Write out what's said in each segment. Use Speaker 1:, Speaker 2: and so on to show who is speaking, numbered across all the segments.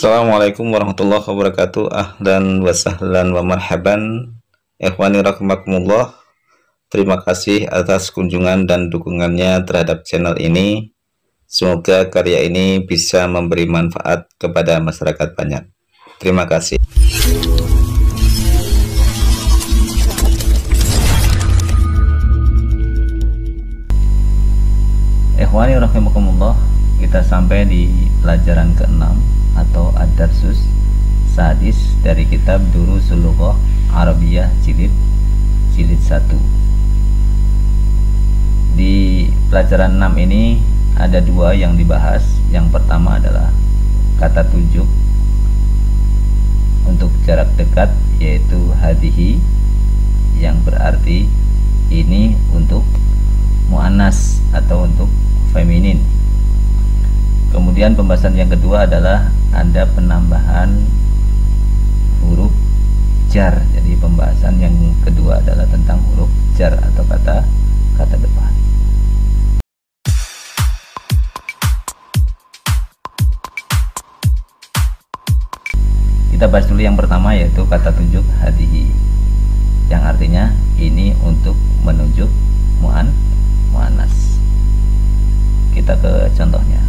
Speaker 1: Assalamualaikum warahmatullahi wabarakatuh. Ahlan wa sahlan wa marhaban. Ikhwani rahimakumullah. Terima kasih atas kunjungan dan dukungannya terhadap channel ini. Semoga karya ini bisa memberi manfaat kepada masyarakat banyak. Terima kasih. Ikhwani rahimakumullah Kita sampai di pelajaran ke-6 atau Ad-Darsus Sadis dari kitab Durusul Lughah Arabiyah jilid jilid 1 di pelajaran 6 ini ada dua yang dibahas. Yang pertama adalah kata tunjuk untuk jarak dekat yaitu hadihi yang berarti ini untuk muannas atau untuk feminin kemudian pembahasan yang kedua adalah ada penambahan huruf jar. Jadi pembahasan yang kedua adalah tentang huruf jar atau kata kata depan. Kita bahas dulu yang pertama yaitu kata tunjuk hadihi. Yang artinya ini untuk menunjuk muan muanas. Kita ke contohnya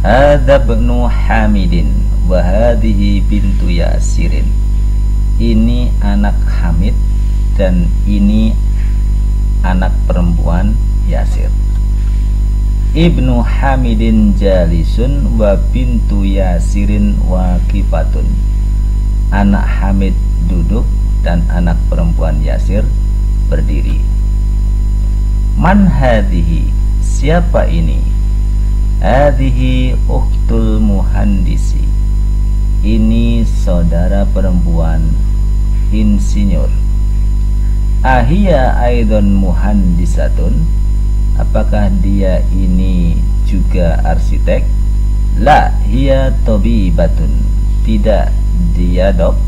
Speaker 1: Hada bnu Hamidin wa hadhihi bintu Yasirin. Ini anak Hamid dan ini anak perempuan Yasir. Ibnu Hamidin jalisun wa bintu Yasirin waqifatun. Anak Hamid duduk dan anak perempuan Yasir berdiri. Man hadhihi? Siapa ini? Hadhihi uktul muhandisi. Ini saudara perempuan insinyur. Ahia aidon muhandisatun. Apakah dia ini juga arsitek? La hiya batun Tidak dia dok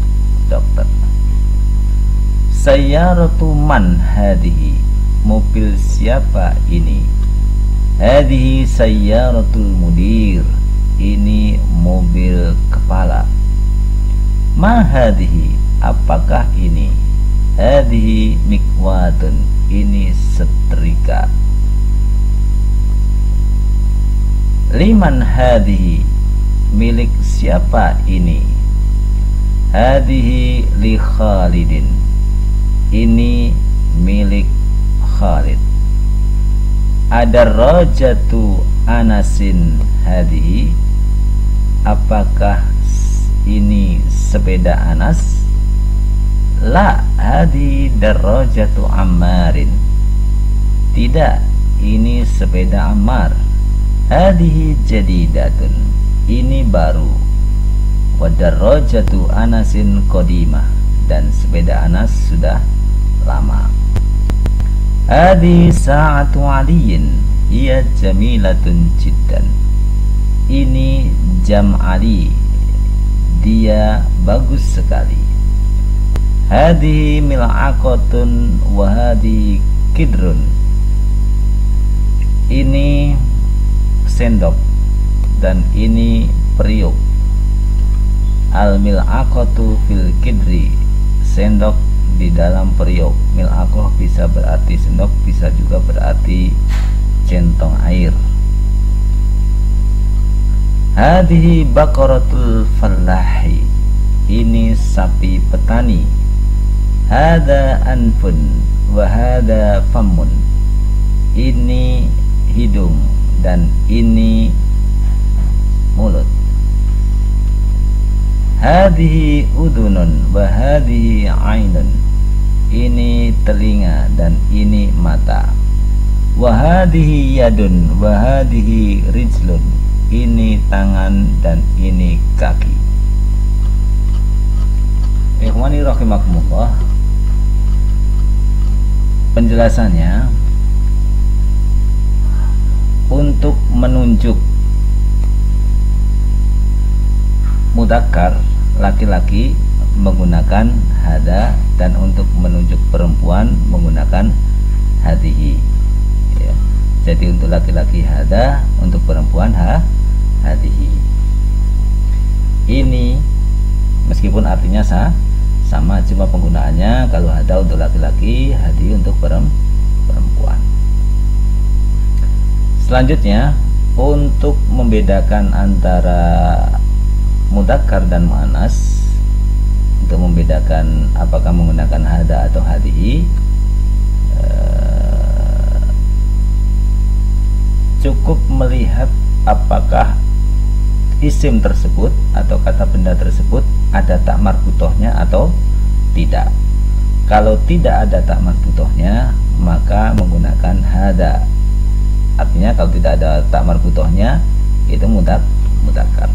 Speaker 1: dokter. Sayyaratu man hadihi. Mobil siapa ini? Hadihi sayyaratul mudir. Ini mobil kepala. Mahadihi Apakah ini? Hadihi mikwatun. Ini setrika. Liman hadihi? Milik siapa ini? Hadihi li Khalidin. Ini milik Khalid ada rojatu anasin hadi apakah ini sepeda anas? La hadi darajatu ammarin. Tidak ini sepeda ammar. Hadihi jadidatun. Ini baru. Wadarrojatu anasin kodimah dan sepeda anas sudah lama Adi sa'atu aliyin Ia jamilatun jiddan Ini jam Ali Dia bagus sekali. Hadi mil'akotun Wahadi kidrun Ini sendok Dan ini periuk. Al mil'akotu fil kidri Sendok di dalam periuk mil'akoh bisa berarti sendok bisa juga berarti centong air. Hadihi bakaratul fallahi ini sapi petani. Hada anfun wahada famun. Ini hidung dan ini mulut. Hadihi udunun wa hadihi ainun ini telinga dan ini mata. Wahadihi yadun wahadihi rijlun. Ini tangan dan ini kaki. Ikhwani rahimakumullah. Penjelasannya untuk menunjuk mudakar laki-laki menggunakan hada dan untuk menunjuk perempuan menggunakan hadihi. Ya. jadi untuk laki-laki hada untuk perempuan ha hadihi. Ini meskipun artinya sah sama cuma penggunaannya kalau ada untuk laki-laki hadi untuk perempuan. Selanjutnya untuk membedakan antara mudakar dan mu'anas untuk membedakan apakah menggunakan hada atau hadihi eh, cukup melihat apakah isim tersebut atau kata benda tersebut ada tak marbutohnya atau tidak. Kalau tidak ada tak marbutohnya maka menggunakan hada artinya kalau tidak ada tak marbutohnya itu mudak mudakar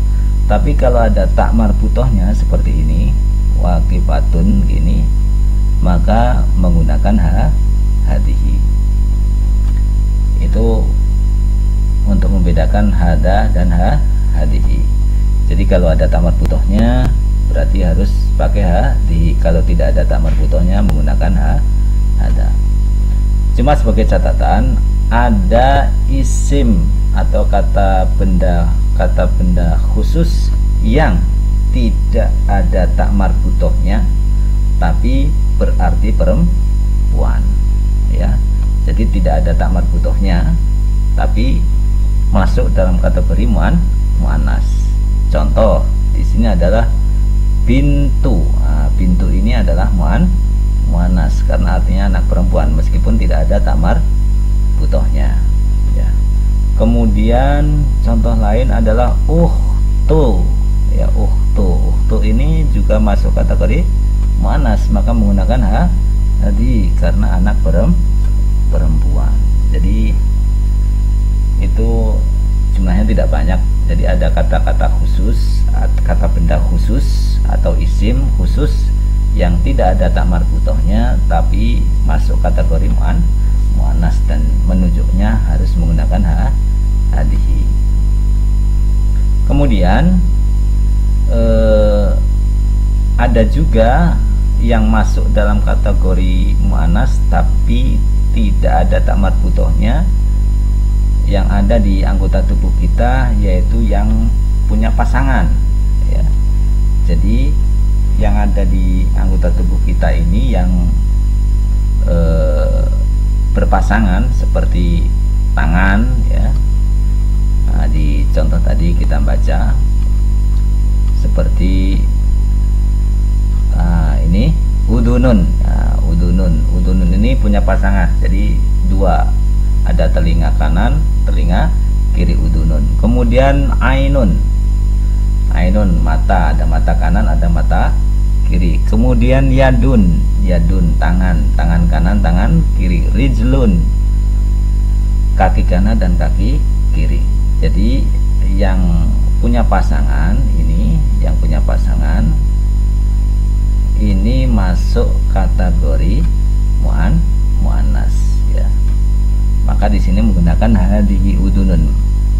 Speaker 1: tapi kalau ada tak marbutohnya seperti ini wakifatun gini maka menggunakan ha hadihi. Itu untuk membedakan hada dan ha hadihi. Jadi kalau ada tamar butohnya berarti harus pakai ha di kalau tidak ada tamar butohnya menggunakan ha ada cuma sebagai catatan ada isim atau kata benda kata benda khusus yang tidak ada tak marbutohnya tapi berarti perempuan ya jadi tidak ada tak marbutohnya tapi masuk dalam kategori muan muannas. Contoh di sini adalah pintu. Nah, pintu ini adalah muan muannas karena artinya anak perempuan meskipun tidak ada tamar butohnya. Ya. Kemudian contoh lain adalah uhtu. Ini juga masuk kategori muannas maka menggunakan ha tadi karena anak perempuan. Jadi itu jumlahnya tidak banyak jadi ada kata-kata khusus kata benda khusus atau isim khusus yang tidak ada tak marbutohnya tapi masuk kategori mu'an mu'anas dan menunjuknya harus menggunakan ha hadihi kemudian eh, ada juga yang masuk dalam kategori mu'anas tapi tidak ada tak marbutohnya yang ada di anggota tubuh kita yaitu yang punya pasangan ya. Jadi yang ada di anggota tubuh kita ini yang e, berpasangan seperti tangan ya. Nah, di contoh tadi kita baca seperti nah, ini udunun. Nah, udunun. Udunun ini punya pasangan. Jadi dua. Ada telinga kanan telinga kiri udunun kemudian ainun. Ainun mata. Ada mata kanan ada mata kiri. Kemudian yadun. Yadun tangan. Tangan kanan tangan kiri. Rijlun. Kaki kanan dan kaki kiri. Jadi yang punya pasangan ini yang punya pasangan ini masuk kategori muan muannas maka di sini menggunakan hadihi udunun.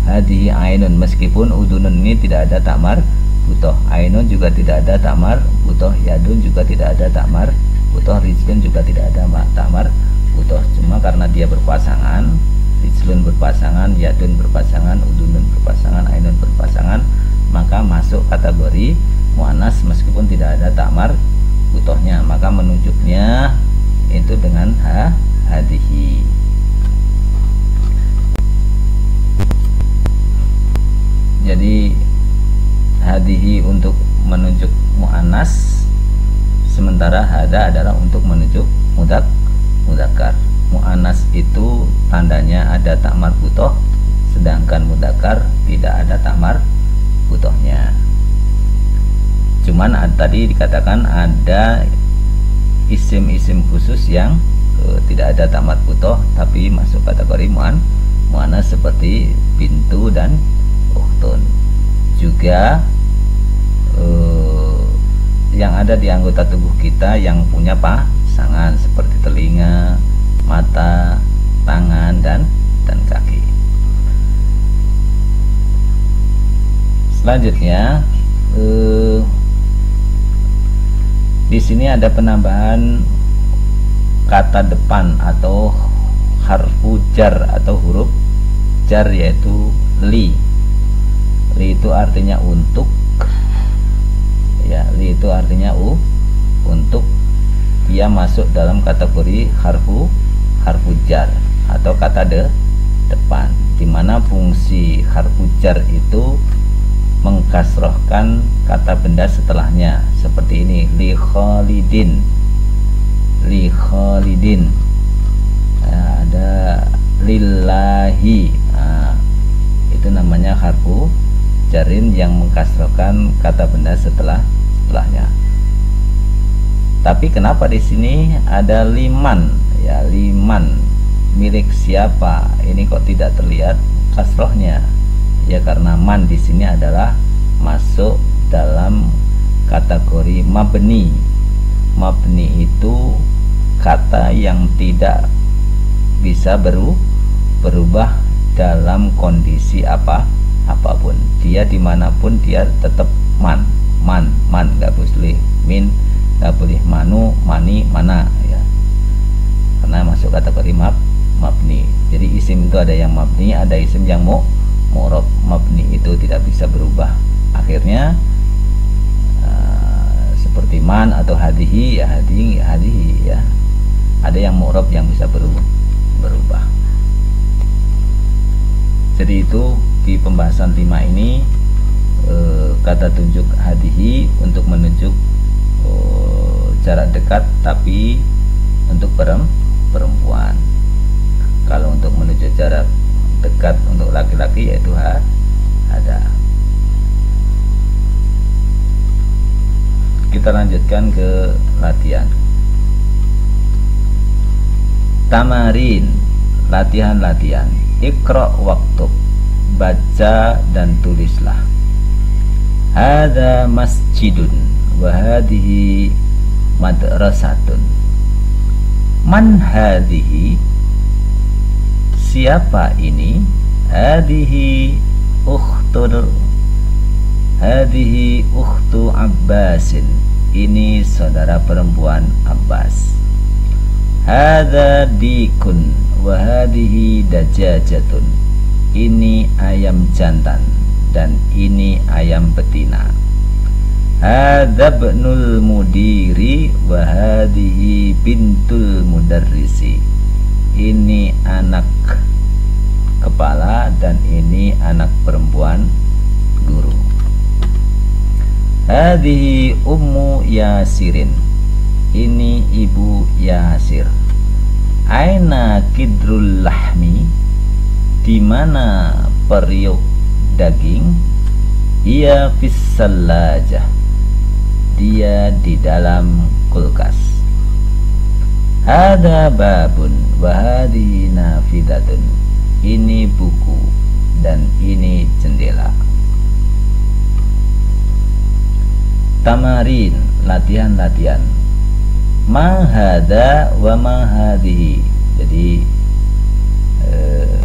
Speaker 1: Hadihi ainun. Meskipun udunun ini tidak ada takmar butoh. Ainun juga tidak ada takmar butoh. Yadun juga tidak ada takmar butoh. Rizkun juga tidak ada takmar butoh. Cuma karena dia berpasangan rizkun berpasangan yadun berpasangan udunun berpasangan ainun berpasangan maka masuk kategori muanas meskipun tidak ada takmar butohnya. Maka menunjuknya itu dengan ha hadihi. Jadi hadihi untuk menunjuk mu'anas sementara hada adalah untuk menunjuk mudak mudakar mu'anas itu tandanya ada takmar butoh sedangkan mudakar tidak ada takmar butohnya. Cuman tadi dikatakan ada isim-isim khusus yang uh, tidak ada tamat butoh tapi masuk kategori mu'an mu'anas seperti pintu dan ukhtun. Juga uh, yang ada di anggota tubuh kita yang punya pasangan seperti telinga, mata, tangan dan dan kaki. Selanjutnya uh, di sini ada penambahan kata depan atau harfu jar atau huruf jar yaitu li. Li itu artinya untuk. Ya li itu artinya u untuk. Dia masuk dalam kategori harfu harfu jar atau kata de depan di mana fungsi harfu jar itu mengkasrohkan kata benda setelahnya seperti ini li khalidin. Li khalidin. Nah, ada lillahi. Nah, itu namanya harfu jarin yang mengkasrohkan kata benda setelah setelahnya. Tapi kenapa di sini ada liman ya liman milik siapa? Ini kok tidak terlihat kasrohnya? Ya karena man di sini adalah masuk dalam kategori mabni. Mabni itu kata yang tidak bisa beru berubah dalam kondisi apa? Apa pun. Dia di mana pun dia tetap man. Man man. Nggak boleh min nggak boleh manu mani mana ya karena masuk kategori mab mabni. Jadi isim itu ada yang mabni ada isim yang mau mu'rab. Mabni itu tidak bisa berubah. Akhirnya uh, seperti man atau hadihi ya hadihi ya hadihi ya. Ada yang mu'rab yang bisa berubah jadi itu di pembahasan lima ini uh, kata tunjuk hadihi untuk menunjuk uh, jarak dekat tapi untuk perempuan kalau untuk menuju jarak dekat untuk laki-laki yaitu ha, ada. Kita lanjutkan ke latihan. Tamarin latihan-latihan. Ikro waktu. Baca dan tulislah. Ada masjidun wahadihi madrasatun man hadihi? Siapa ini? Hadihi ukhtul hadihi ukhtu Abbasin. Ini saudara perempuan Abbas. Hada dikun wa dajajatun. Ini ayam jantan dan ini ayam betina Hada bnul mudiri wa hadihi bintul mudarrisi ini anak kepala dan ini anak perempuan guru. Hadihi ummu Yasirin. Ini ibu Yasir. Aina kidrul lahmi? Di mana periuk daging? Ia fisallajah dia di dalam kulkas Hada babun wahadi nafidatun. Ini buku dan ini jendela. Tamarin, latihan-latihan. Mahada wa mahadihi. Jadi eh,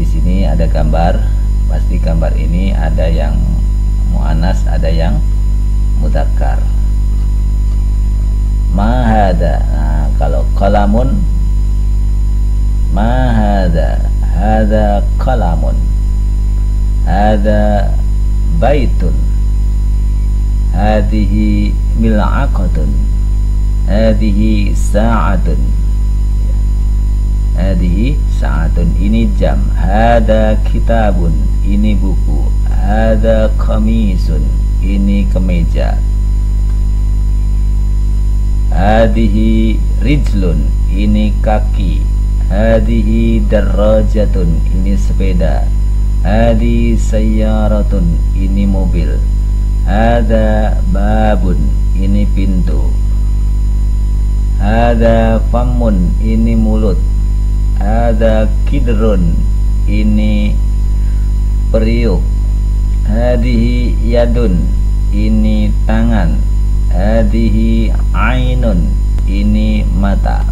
Speaker 1: di sini ada gambar. Pasti gambar ini ada yang muanas, ada yang mudakar mahada nah, kalau kalamun mahada hada kalamun hada baitun hadihi mil'aqatun hadihi sa'atun. Hadihi sa'atun ini jam. Hada kitabun ini buku. Hada kamisun ini kemeja. Hadihi rijlun Ini kaki. Hadihi darajatun Ini sepeda. Hadi sayyaratun Ini mobil. Hada babun Ini pintu. Hada famun Ini mulut. Hada kidrun Ini periuk Hadihi yadun Ini tangan. Hadihi ainun Ini mata.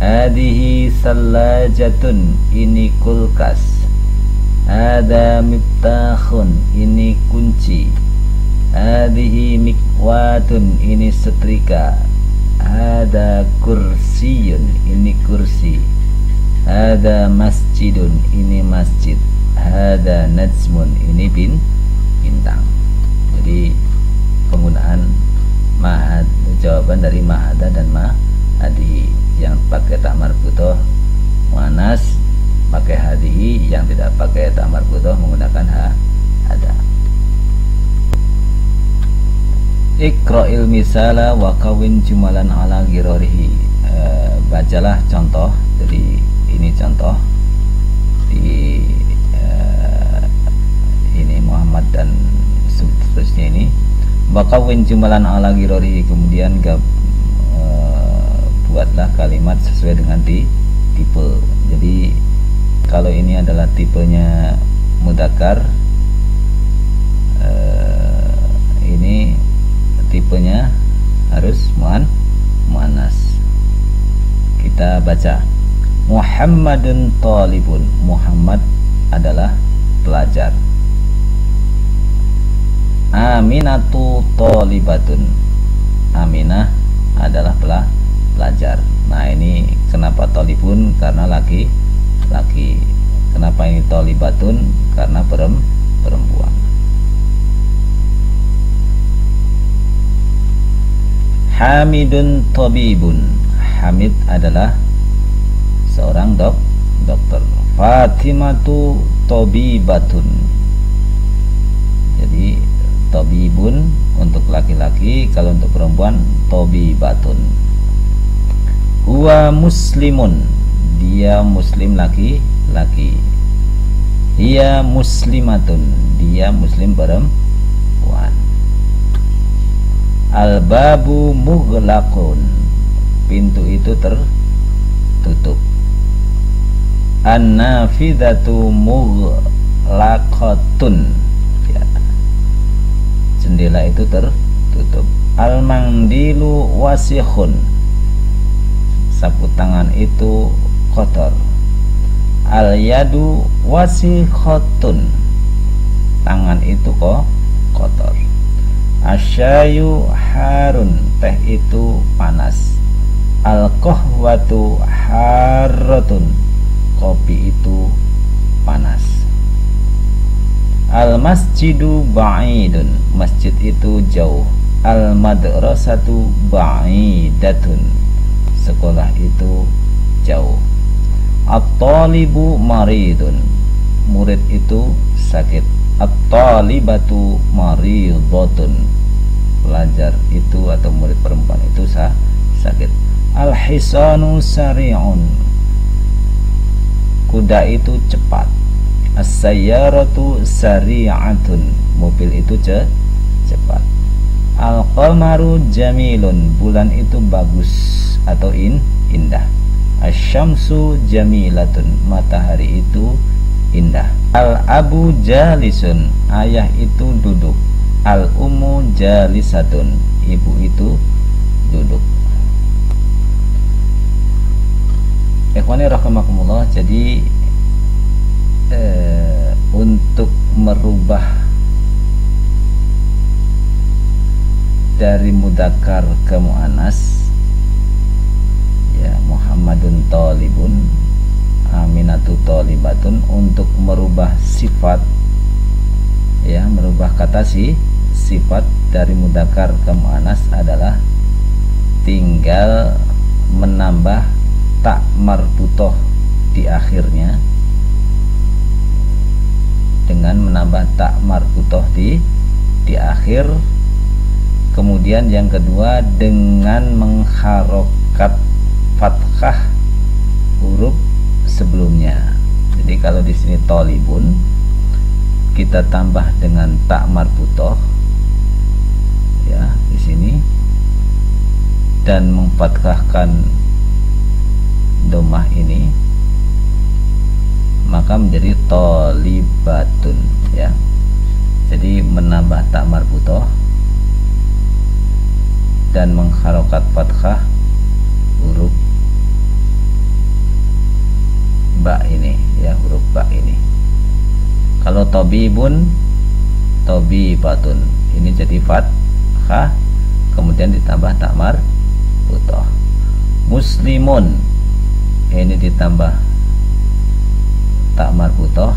Speaker 1: Hadihi salajatun Ini kulkas. Hada miftahun Ini kunci. Hadihi mikwatun Ini setrika. Hada kursiyun Ini kursi. Hada masjidun Ini masjid Hada najmun. Ini bin bintang. Jadi penggunaan ma'ad jawaban dari ma'ada dan ma'adi yang pakai tak marbutoh muanas. Pakai hadi yang tidak pakai tak marbutoh menggunakan ha ada Iqra'il misala wa kawin jumalan ala girorihi e, bacalah contoh. Jadi ini contoh di dan seterusnya ini. Bakawin jumalan ala girori kemudian gab, e, buatlah kalimat sesuai dengan di, tipe. Jadi kalau ini adalah tipenya mudakar e, ini tipenya harus muan muannas. Kita baca. Muhammadun talibun. Muhammad adalah pelajar Aminatu tolibatun. Aminah adalah pelah, pelajar. Nah ini kenapa tolibun? Karena laki laki. Kenapa ini tolibatun? Karena perempuan. Hamidun tobibun. Hamid adalah seorang dok dokter. Fatimatu tobibatun. Jadi tobibun untuk laki-laki kalau untuk perempuan tobibatun huwa muslimun. Dia muslim laki-laki. Dia muslimatun. Dia muslim perempuan. Al-babu mughlaqun. Pintu itu tertutup. An-nafidatu mughlaqatun jendela itu tertutup. Al mangdilu wasihun sapu tangan itu kotor. Al yadu wasikhotun tangan itu kok kotor. Asyayu harun. Teh itu panas. Al kohwatu harrotun. Kopi itu panas Al masjidu ba'idun. Masjid itu jauh. Al madrasatu ba'idatun. Sekolah itu jauh. At-talibu maridun. Murid itu sakit. At-talibatu maridotun Pelajar itu atau murid perempuan itu sah, sakit. Al-hisanu sari'un. Kuda itu cepat as-sayyaratu sari'atun. Mobil itu ce cepat. Al-qamaru jamilun. Bulan itu bagus atau in indah. Asyamsu jamilatun. Matahari itu indah. Al-abu jalisun. Ayah itu duduk. Al-ummu jalisatun. Ibu itu duduk. Ikhwani rahmatullah jadi eh, untuk merubah dari mudakar ke mu'anas ya Muhammadun talibun Aminatu talibatun untuk merubah sifat ya merubah kata si sifat dari mudakar ke mu'anas adalah tinggal menambah tak marbutoh di akhirnya dengan menambah tak marbutoh di di akhir. Kemudian yang kedua dengan mengharokat fathah huruf sebelumnya. Jadi kalau di sini tolibun kita tambah dengan tak marbutoh ya di sini. Dan memfathahkan domah ini maka menjadi tolibatun ya. Jadi menambah tak marbutoh dan mengharokat fathah huruf ba ini ya huruf ba ini. Kalau tobibun tobibatun. Ini jadi fathah kemudian ditambah takmar butoh. Muslimun ini ditambah tak marbutoh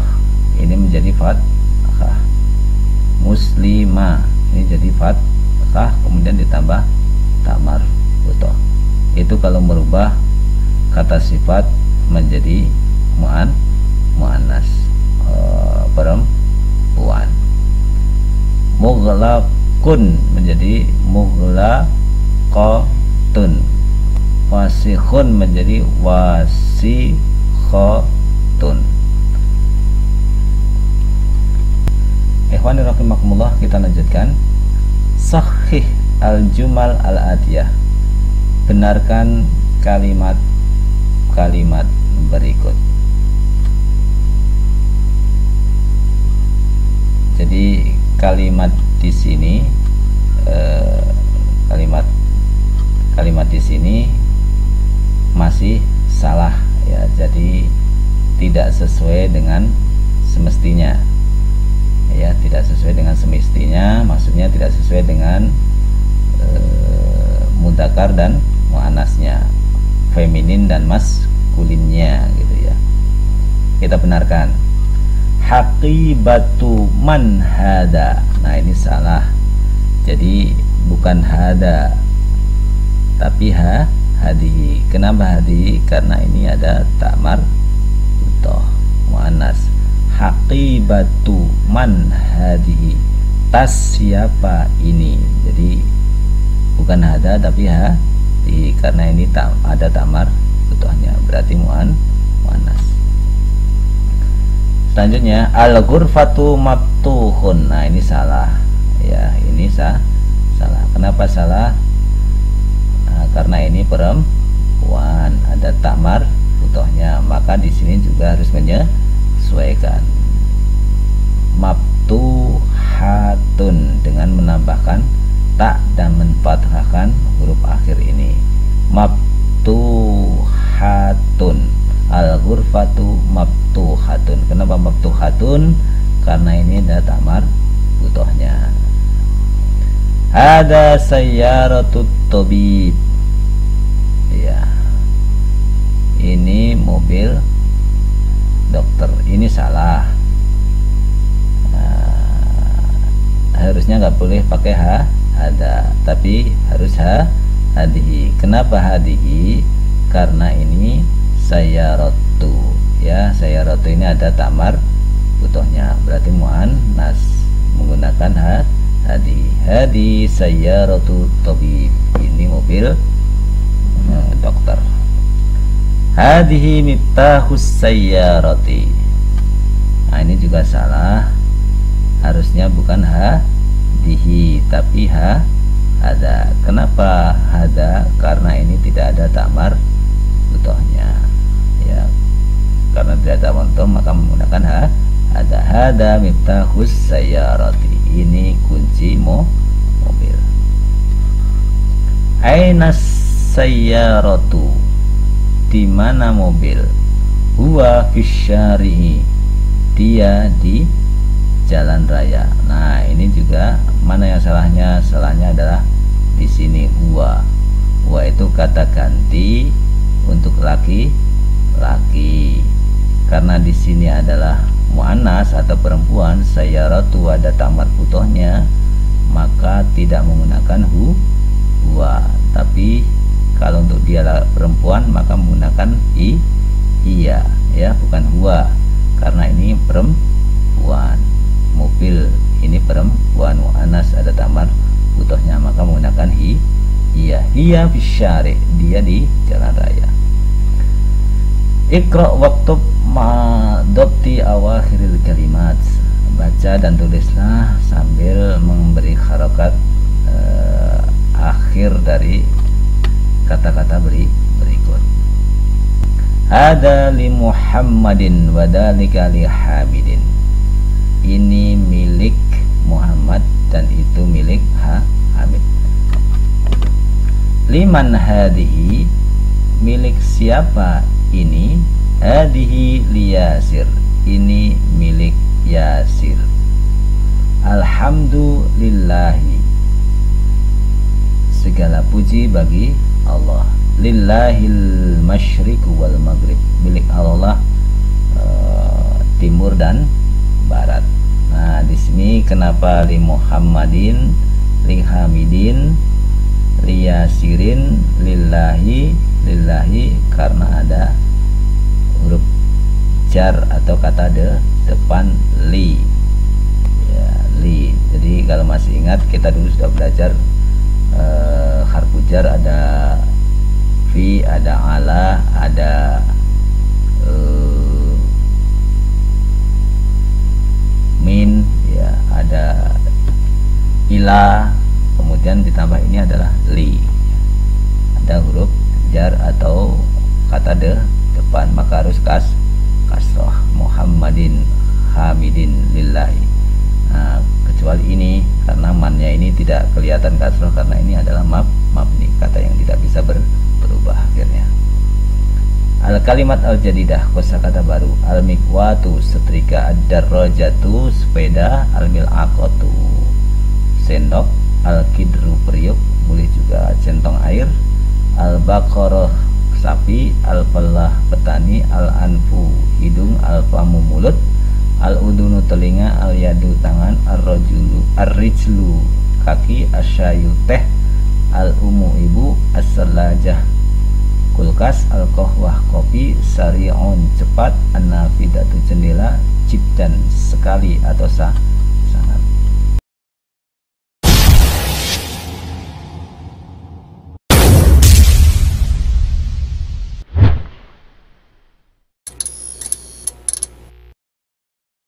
Speaker 1: ini menjadi jadi fathah muslima ini jadi fathah kemudian ditambah tamar butoh itu kalau merubah kata sifat menjadi muan muannas e, perempuan. Mughlaqun menjadi mughlaqatun. Wasikhun menjadi wasikhotun Ikhwani rahimakumullah kita lanjutkan. Sahih al-jumal al-adiyah. Benarkan kalimat-kalimat berikut. Jadi kalimat di sini eh, kalimat kalimat di sini masih salah ya. Jadi tidak sesuai dengan semestinya ya tidak sesuai dengan semestinya maksudnya tidak sesuai dengan e, mudakar dan muanasnya feminin dan maskulinnya gitu ya. Kita benarkan. Haqibatu man hada. Nah ini salah. Jadi bukan hada tapi ha hadihi kenapa hadihi karena ini ada tamar utoh muannas haqibatu man hadihi. Tas siapa ini? Jadi bukan hada tapi ha di karena ini tak ada tamar utohnya berarti muan muannas selanjutnya al ghurfatu maftuhun nah ini salah. Ya ini sah salah. Kenapa salah? Nah, karena ini perempuan. Ada tamar butuhnya maka di sini juga harus menyesuaikan hatun dengan menambahkan tak dan menfathahkan huruf akhir ini. Hatun al ghurfatu hatun kenapa hatun karena ini ada tamar butuhnya. Ada sayyaratut tabib. Ya ini mobil dokter ini salah. Nah, harusnya nggak boleh pakai ha ada tapi harus ha hadihi. Kenapa hadihi? Karena ini saya rotu ya. Saya rotu ini ada tamar butuhnya. Berarti muan nas menggunakan ha hadi hadi sayyaratu tabib. Ini mobil uh, dokter hadihi miftahus sayyarati. Nah ini juga salah. Harusnya bukan ha dihi tapi ha ada kenapa ada karena ini tidak ada tamar butuhnya ya karena tidak ada montom maka menggunakan ha ada hada miftahus sayyarati. Ini kunci mo mobil. Aina sayyaratu di mana mobil? Huwa fisyarihi dia di jalan raya. Nah ini juga mana yang salahnya? Salahnya adalah di sini huwa. Huwa itu kata ganti untuk laki laki. Karena di sini adalah mu'anas atau perempuan ratu ada tamar putohnya maka tidak menggunakan hu huwa. Tapi kalau untuk dia perempuan maka menggunakan i iya ya bukan huwa. Karena ini perempuan. Mobil ini perempuan. Mu'anas ada tamar putohnya maka menggunakan hi iya. Iya bisyari dia di jalan raya. Ikra waktu ma'adopti awakhiril kalimat. Baca dan tulislah sambil memberi harokat uh, akhir dari kata-kata beri berikut. Ada li Muhammadin wadalika li Hamidin. Ini milik Muhammad dan itu milik ha, Hamid. Liman hadihi milik siapa ini? Hadihi liyasir ini milik Yasir. Alhamdulillahi segala puji bagi Allah. Lillahil masyriku wal maghrib. Milik Allah uh, timur dan barat. Nah di sini kenapa li Muhammadin li Hamidin li Yasirin lillahi lillahi karena ada huruf jar atau kata de depan li. Ya li. Jadi kalau masih ingat kita dulu sudah belajar uh, harfu jar ada fi ada ala ada uh, min ya ada ila kemudian ditambah ini adalah li. Ada huruf jar atau kata de depan maka harus kas kasroh Muhammadin Hamidin lillahi. Nah, kecuali ini karena mannya ini tidak kelihatan kasroh karena ini adalah mab mabni kata yang tidak bisa ber, berubah akhirnya. Al kalimat al jadidah kata baru. Al mikwatu setrika ad darrojatu sepeda al mil'aqatu sendok. Al kidru periuk boleh juga centong air. Al baqarah sapi al falah petani al anfu hidung al famu mulut al udunu telinga al yadu tangan al rojulu al rijlu kaki asyayu teh al umu ibu as kulkas al kohwah kopi sari'un cepat an nafidatu jendela dan sekali atau sah